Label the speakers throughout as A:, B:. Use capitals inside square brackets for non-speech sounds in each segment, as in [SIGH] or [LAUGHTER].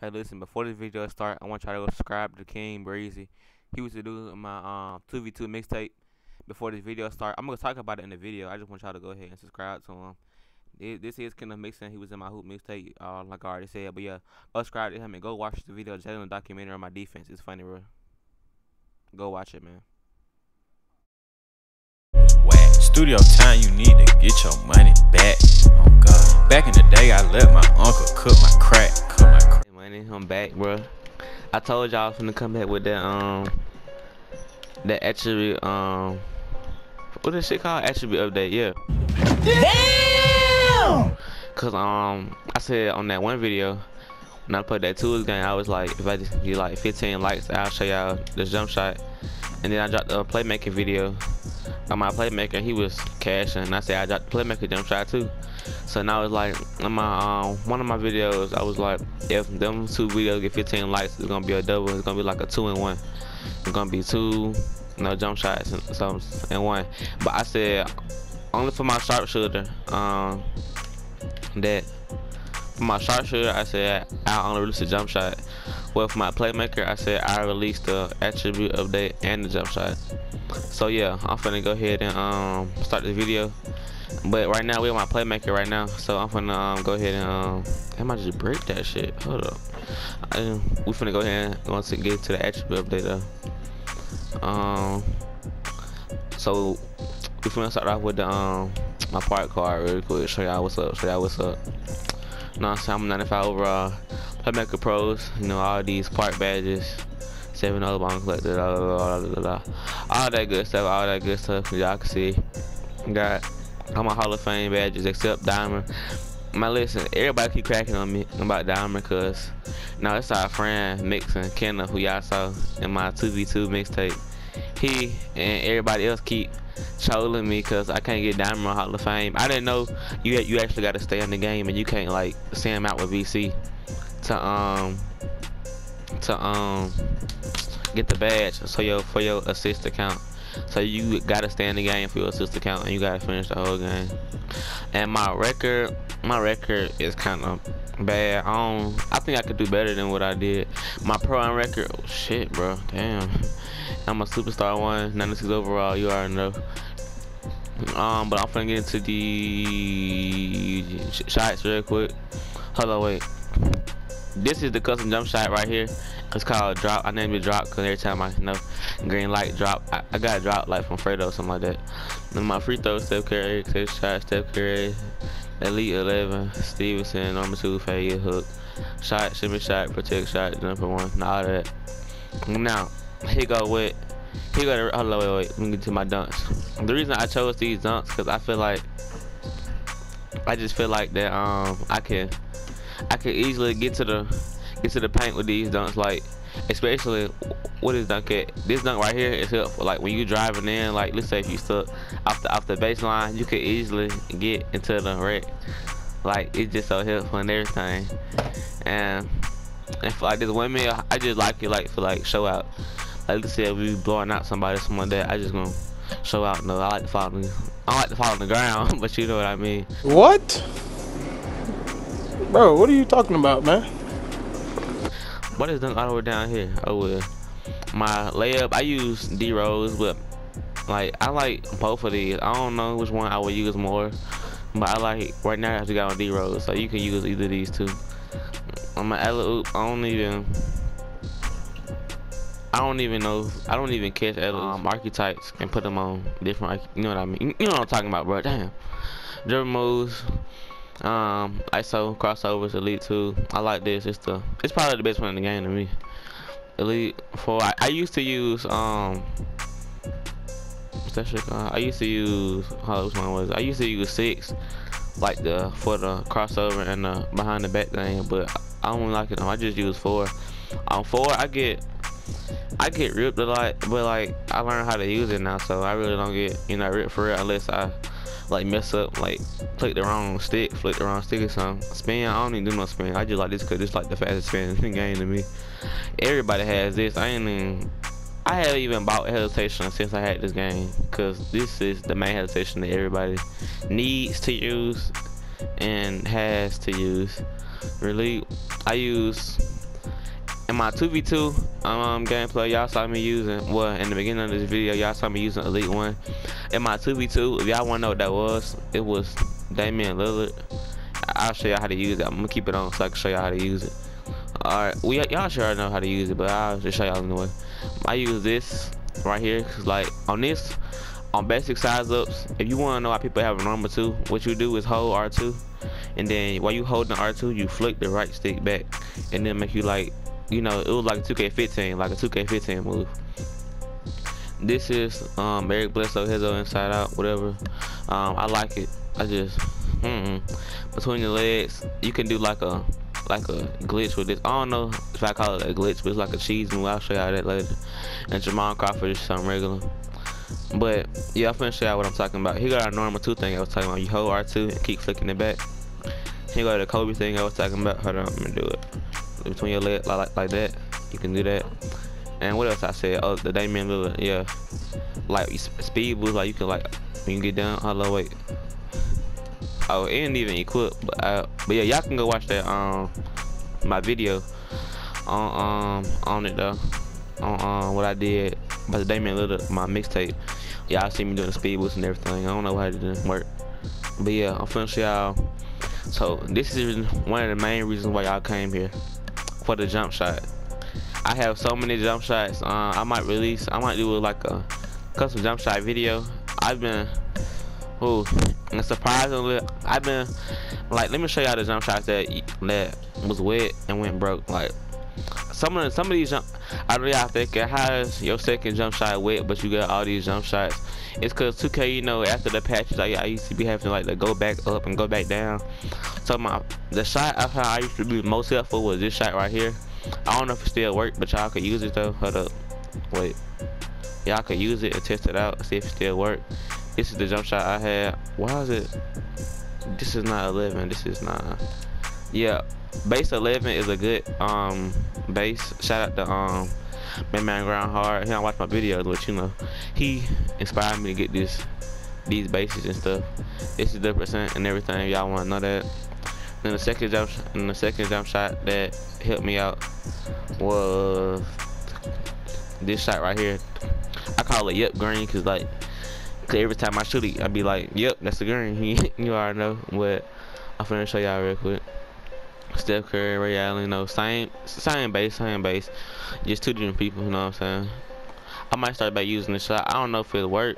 A: Hey, listen, before this video start, I want y'all to go subscribe to King Breezy. He was to do my um 2v2 mixtape before this video start. I'm gonna talk about it in the video. I just want y'all to go ahead and subscribe to him. This, is Kenneth Mixon. He was in my hoop mixtape, uh, like I already said. But yeah, go subscribe to him and go watch the video. Jalen documentary on my defense. It's funny, bro. Go watch it, man.
B: Studio time, you need to get your money back. Oh God. Back in the day, I let my uncle cook my crack. Cook my crack.
A: I'm back, bro. I told y'all I was gonna come back with that um that attribute um what is shit called attribute update, yeah.
C: Damn!
A: Cause um I said on that one video when I put that tools game I was like if I just get like 15 likes I'll show y'all the jump shot and then I dropped the playmaking video on my playmaker he was cashing and I said I dropped the playmaker jump shot too so now it's like on my um one of my videos I was like if them two videos get 15 likes it's gonna be a double it's gonna be like a two and one. It's gonna be two no jump shots and some and one. But I said only for my sharpshooter um that for my sharpshooter I said I only release a jump shot. Well for my playmaker I said I released the attribute update and the jump shot so yeah I'm finna go ahead and um start the video but right now we on my playmaker right now so I'm finna um, go ahead and um I might just break that shit hold up I, we finna go ahead and once it get to the attribute update though um so we finna start off with the um my part card really quick. Show y'all what's up. Show y'all what's up. You know I'm saying? I'm 95 overall. Playmaker pros. You know all these part badges. Seven other bomb collected. Blah, blah, blah, blah, All that good stuff. All that good stuff. Y'all can see. Got all my Hall of Fame badges except Diamond. My listen, everybody keep cracking on me about Diamond because now it's our friend Mixon Kenna who y'all saw in my 2v2 mixtape. He and everybody else keep trolling me because I can't get Diamond Hall of Fame. I didn't know you you actually got to stay in the game and you can't like send him out with VC to um to um get the badge so your for your assist account. So you gotta stay in the game for your assist account and you gotta finish the whole game. And my record, my record is kind of bad. I don't. I think I could do better than what I did. My pro on record, oh shit, bro. Damn. I'm a superstar one, 96 overall. You already know. Um, but I'm finna get into the sh shots real quick. Hold on, wait. This is the custom jump shot right here. It's called drop. I named it drop because every time I you know green light drop, I, I got drop like from Fredo or something like that. And my free throw, Steph Curry, six shot, Steph Curry, Elite 11, Stevenson, number two, fade, hook, shot, shimmy shot, protect shot, jumper one, and all that. Now, here go with, here go, to, hold on, wait, wait, let me get to my dunks. The reason I chose these dunks, because I feel like, I just feel like that, um, I can, I could easily get to the, get to the paint with these dunks, like, especially what is dunk at? This dunk right here is helpful. Like when you driving in like let's say if you stuck off the off the baseline you could easily get into the wreck like it's just so helpful and everything. And and for like this women i just like it like for like show out. Like let's say if we blowing out somebody like that i just gonna show out no i like to fall i like to fall on the [LAUGHS] ground but you know what i mean.
C: What? Bro, what are you talking about, man?
A: What is done all the way down here? Oh well. My layup, I use D Rose, but like I like both of these. I don't know which one I would use more, but I like right now I have to go on D Rose, so you can use either of these two. On my alley oop, I don't even. I don't even know. I don't even catch um, archetypes and put them on different. You know what I mean? You know what I'm talking about, bro? Damn. Dribble moves, um, ISO crossovers, Elite 2. I like this. It's the it's probably the best one in the game to me. Elite 4. I, I used to use um what's that shit? I used to use how which one was? I used to use six like the for the crossover and the behind the back thing, but I don't like it. I just use four. On four I get I get ripped a lot, but like I learned how to use it now, so I really don't get you know ripped for real unless I like mess up, like click the wrong stick, flick the wrong stick or something. Spin, I don't even do no spin. I just like this because it's like the fastest spin in [LAUGHS] the game to me. Everybody has this. I ain't even. I haven't even bought hesitation since I had this game because this is the main hesitation that everybody needs to use and has to use. Really, I use in my 2v2 um, gameplay, y'all saw me using, well, in the beginning of this video, y'all saw me using Elite 1. In my 2v2, if y'all want to know what that was, it was Damian Lillard. I'll show y'all how to use it. I'm going to keep it on so I can show y'all how to use it. Alright, we y'all sure know how to use it, but I'll just show y'all anyway. I use this right here, cause like on this, on basic size ups, if you want to know why people have a normal two, what you do is hold R2, and then while you holding the R2, you flick the right stick back, and then make you like you know, it was like a 2K15, like a 2K15 move. This is um, Eric Bledsoe Hezo Inside Out, whatever. Um, I like it. I just mm -mm. between the legs, you can do like a like a glitch with this. I don't know if I call it a glitch, but it's like a cheese move. I'll show y'all that later. And Jamal Crawford is something regular. But yeah, finna show y'all what I'm talking about. He got a normal two thing I was talking about. You hold R2 and keep flicking it back. He got the Kobe thing I was talking about. Hold on, I'm gonna do it between your legs like, like that. You can do that. And what else I said? Oh, the Damian Lillard, yeah. Like speed boost, like you can like when you get down. Hello, wait. Oh, it ain't even equipped, but uh, but yeah, y'all can go watch that um my video on um on it though on um what I did about the Damian Lillard my mixtape. Y'all see me doing the speed boost and everything. I don't know how it didn't work, but yeah, I'm finna show y'all. So this is one of the main reasons why y'all came here for the jump shot. I have so many jump shots. Uh, I might release. I might do like a custom jump shot video. I've been, ooh, and surprisingly, I've been like, let me show y'all the jump shots that that was wet and went broke. Like some of some of these jump, I really to think, how is your second jump shot wet, but you got all these jump shots? It's cause 2K, you know, after the patches, I, I used to be having to like to go back up and go back down. So my the shot I found I used to be most helpful was this shot right here. I don't know if it still worked, but y'all could use it though. Hold up, wait. Y'all could use it and test it out, see if it still worked. This is the jump shot I had. Why is it? This is not 11. This is not. Yeah, base 11 is a good um base. Shout out to um my man Ground Hard. He don't watch my videos, but you know, he inspired me to get this these bases and stuff. This is the percent and everything. Y'all want to know that. Then the second jump, and the second jump shot that helped me out was this shot right here. I call it yep green because like cause every time I shoot it, I be like, yep, that's the green. [LAUGHS] you already know. But I'm finna show y'all real quick. Steph Curry, Ray Allen, you know, same same base, same base. Just two different people, you know what I'm saying? I might start by using this shot. I don't know if it'll work.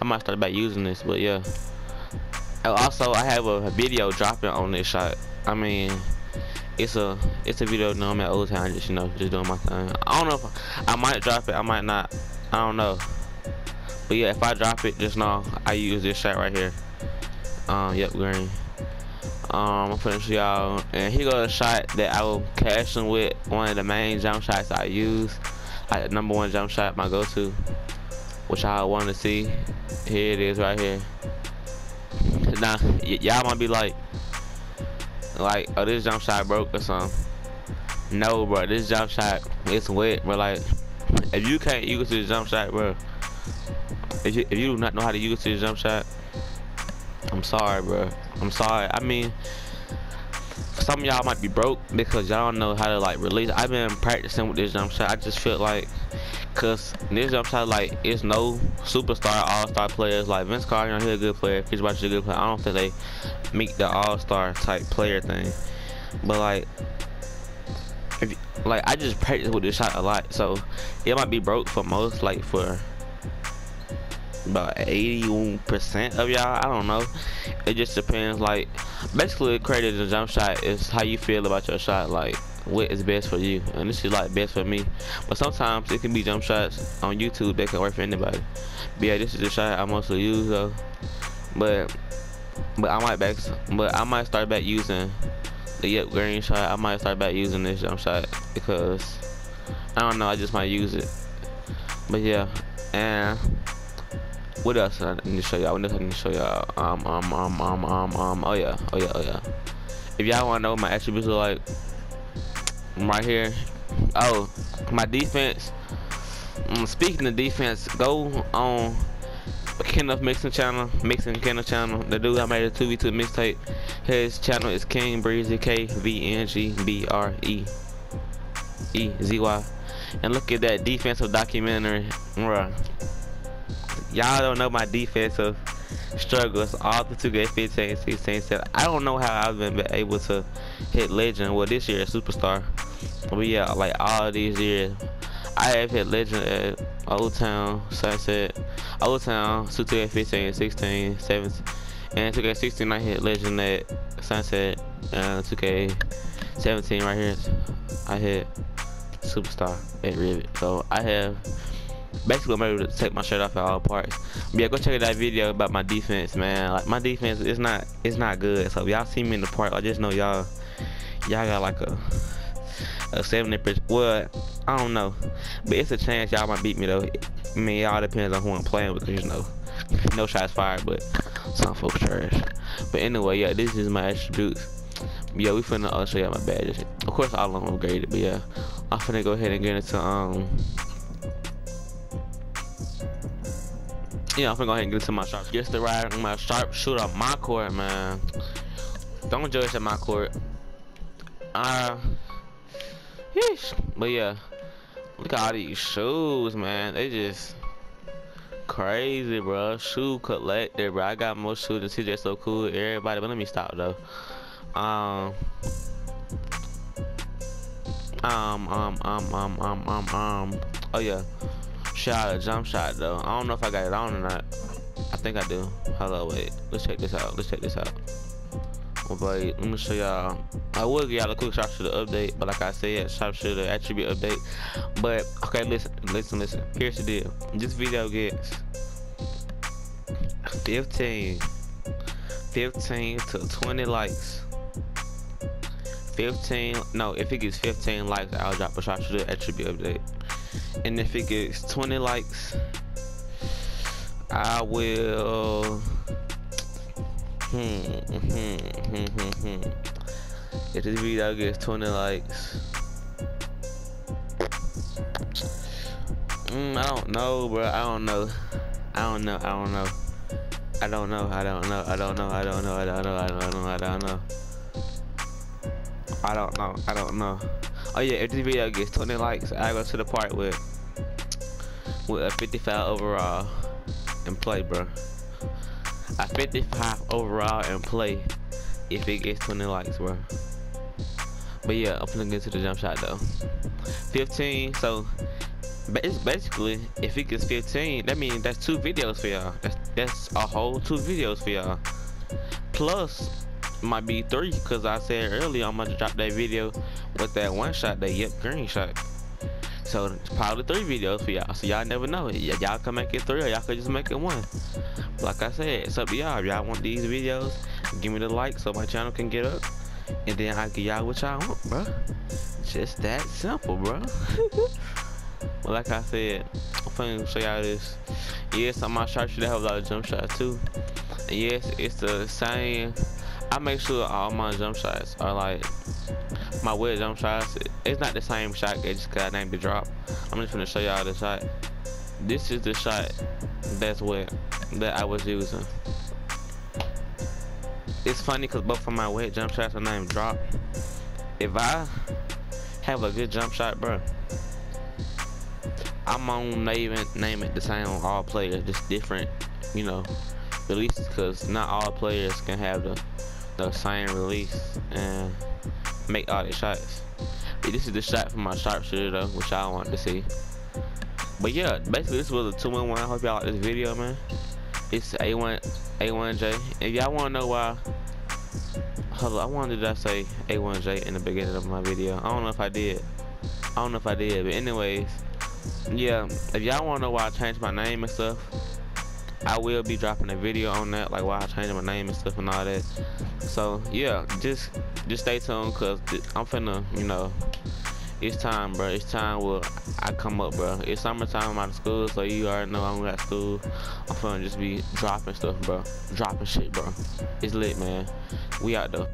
A: I might start by using this, but yeah. Also, I have a, video dropping on this shot. I mean, it's a it's a video. No, I'm at Old Town, just you know, just doing my thing. I don't know if I, I might drop it. I might not. I don't know. But yeah, if I drop it, just know I use this shot right here. Um, yep, green. Um, I'm show y'all, and here goes a shot that I will cash in with one of the main jump shots I use, the number one jump shot, my go-to, which I want to see. Here it is right here. Now, y'all might be like, like, oh, this jump shot broke or something. No, bro, this jump shot, it's wet, bro. Like, if you can't use this jump shot, bro, if you, if you do not know how to use this jump shot, I'm sorry, bro. I'm sorry. I mean, some y'all might be broke because y'all don't know how to like release. I've been practicing with this jump shot. I just feel like, cause this jump shot like it's no superstar, all-star players like Vince Carter. He's a good player. Chris Bosh is a good player. I don't think they meet the all-star type player thing. But like, if, like I just practice with this shot a lot, so it might be broke for most, like for about 80% of y'all. I don't know. It just depends. Like, basically, creating a jump shot is how you feel about your shot. Like, what is best for you. And this is like best for me. But sometimes it can be jump shots on YouTube that can work for anybody. But yeah, this is the shot I mostly use though. But but I might back but I might start back using the yep green shot. I might start back using this jump shot because I don't know, I just might use it. But yeah, and what else I need to show y'all? What else I need to show y'all? Um, um, um, um, um, um, oh yeah, oh yeah, oh yeah. If y'all wanna know what my attributes are like, I'm right here. Oh, my defense. Um, speaking of defense, go on Kenneth Mixon channel, Mixon Kenneth channel. The dude I made a 2v2 mixtape. His channel is King Breezy, K V N G B R E. E Z Y. And look at that defensive documentary, bruh. Y'all don't know my defensive struggles all the 2K15, 16, 17. I don't know how I've been able to hit legend. Well, this year superstar. But yeah, like all these years, I have hit legend at Old Town, Sunset, Old Town, 2K15, 16, 17, and 2K16 I hit legend at Sunset, uh, 2K17 right here. I hit superstar at Rivet. So I have basically I'm able to take my shirt off at all parts. But yeah, go check out that video about my defense, man. Like my defense is not it's not good. So y'all see me in the park, I just know y'all y'all got like a a 70 percent. Well, I don't know, but it's a chance y'all might beat me though. I mean, it all depends on who I'm playing with, you know, no shots fired, but some folks trash. But anyway, yeah, this is my attributes. Yeah, we finna uh, show y'all my badges. Of course, all of them upgraded, but yeah, I'm finna go ahead and get into um Yeah, I'm gonna go ahead and get into my sharp. Just the ride on my sharp shooter on my court, man. Don't judge at my court. Uh, yeesh. But yeah, look at all these shoes, man. They just crazy, bro. Shoe collector, bro. I got more shoes than TJ So Cool. Everybody, but let me stop though. Um. Um, um, um, um, um, um, um. Oh yeah shot, a jump shot though. I don't know if I got it on or not. I think I do. Hello, wait. Let's check this out. Let's check this out. Oh, but let me show y'all. I will give y'all a quick sharpshooter update, but like I said, sharpshooter attribute update. But okay, listen, listen, listen. Here's the deal. This video gets 15, 15 to 20 likes. 15, no, if it gets 15 likes, I'll drop a sharpshooter attribute update and if it gets 20 likes I will hmm, hmm, hmm, hmm, hmm. if this video gets 20 likes mm, I don't know bro I don't know I don't know I don't know I don't know I don't know I don't know I don't know I don't know I don't know I don't know I don't know I don't know I don't know. Oh yeah, if this video gets 20 likes, I go to the part with with a 55 overall and play, bro. A 55 overall and play if it gets 20 likes, bro. But yeah, I'm gonna get to the jump shot though. 15, so it's basically if it gets 15, that means that's two videos for y'all. That's that's a whole two videos for y'all. Plus might be three because I said earlier I'm gonna drop that video with that one shot, that yep green shot. So it's probably three videos for y'all. So y'all never know. Y'all can make it three or y'all could just make it one. Like I said, it's up to y'all. If y'all want these videos, give me the like so my channel can get up. And then I give y'all what y'all want, bro. Just that simple, bro. well, [LAUGHS] like I said, I'm finna show y'all this. Yes, on my shot should have a lot of jump shots too. And yes, it's the same I make sure all my jump shots are like my weird jump shots. It's not the same shot just cause I named the drop. I'm just gonna show y'all the shot. This is the shot that's wet that I was using. It's funny cause both of my wet jump shots are named drop. If I have a good jump shot, bro, I'm gonna name it, name it the same on all players, just different, you know, releases, cause not all players can have the the same release and make all the shots. But this is the shot from my sharpshooter though, which I want to see. But yeah, basically this was a two-in-one. I hope y'all like this video, man. It's A1 A1J. If y'all want to know why, hold on, I wanted to say A1J in the beginning of my video. I don't know if I did. I don't know if I did, but anyways, yeah. If y'all want to know why I changed my name and stuff, I will be dropping a video on that, like why I changed my name and stuff and all that. So yeah, just just stay tuned, cause I'm finna, you know, it's time, bro. It's time where I come up, bro. It's summertime. I'm out of school, so you already know I'm at school. I'm finna just be dropping stuff, bro. Dropping shit, bro. It's lit, man. We out though.